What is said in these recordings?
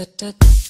Hey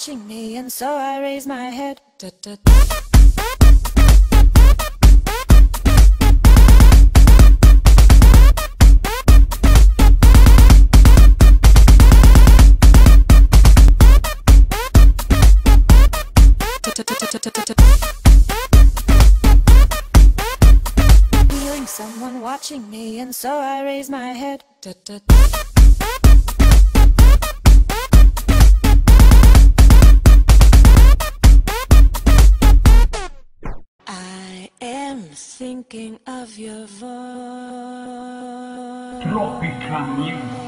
watching me, and so I raise my head. Feeling someone watching me, and so I raise my head. Thinking of your voice. Tropical Music.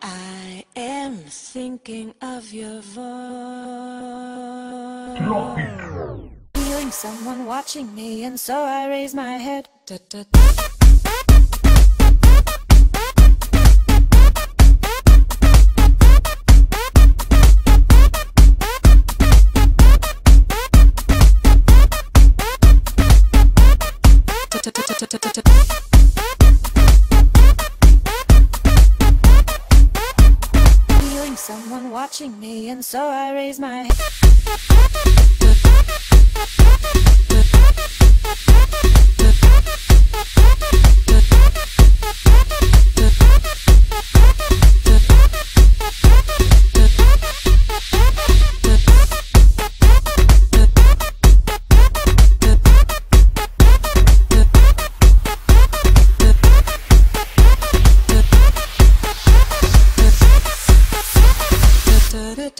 I am thinking of your voice. Feeling someone watching me, and so I raise my head. Feeling someone watching me, and so I raise my head.